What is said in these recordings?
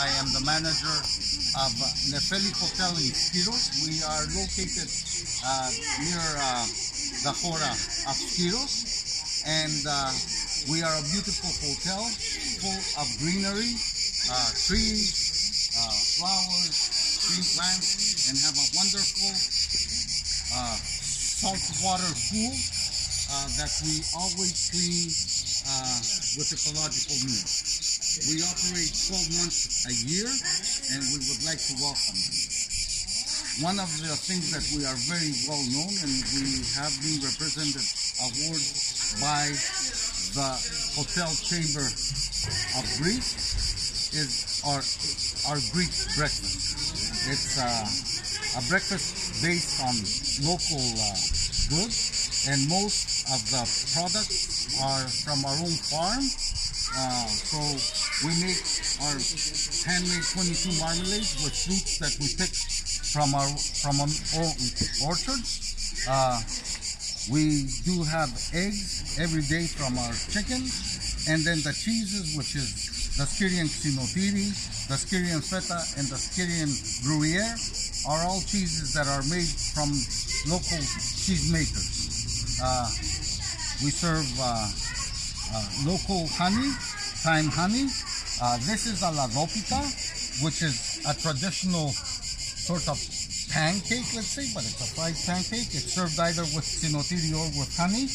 I am the manager of Nefeli Hotel in Skyros. We are located uh, near uh, the Hora of Skyros, and uh, we are a beautiful hotel full of greenery, uh, trees, uh, flowers, tree plants, and have a wonderful uh, saltwater pool that we always clean with ecological means. We operate 12 months a year, and we would like to welcome them. One of the things that we are very well known, and we have been represented award by the Hotel Chamber of Greece, is our our Greek breakfast. It's uh, a breakfast based on local uh, goods, and most of the products are from our own farm. Uh, so we make our handmade 22 marmalades with fruits that we pick from our from our orchards. Uh, we do have eggs every day from our chicken, and then the cheeses, which is the Skyrian Xenotiri, the Skyrian Feta, and the Skyrian Gruyere, are all cheeses that are made from local cheese makers. Uh, we serve uh, uh, local honey, thyme honey. Uh, this is a lavopita, which is a traditional sort of pancake, let's say, but it's a fried pancake. It's served either with sinotiri or with honey.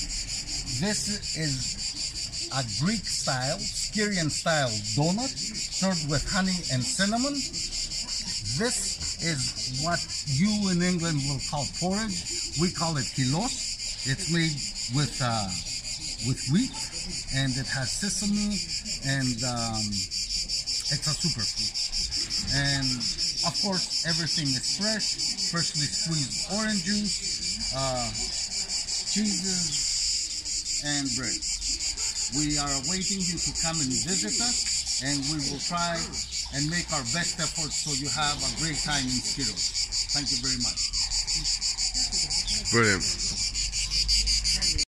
This is a Greek style, Skyrian style donut served with honey and cinnamon. This is what you in England will call porridge. We call it kilos. It's made with uh, with wheat and it has sesame and um, it's a superfood. And of course, everything is fresh, freshly squeezed orange juice, uh, cheeses, and bread. We are awaiting you to come and visit us, and we will try and make our best efforts so you have a great time in Skittles. Thank you very much. Brilliant.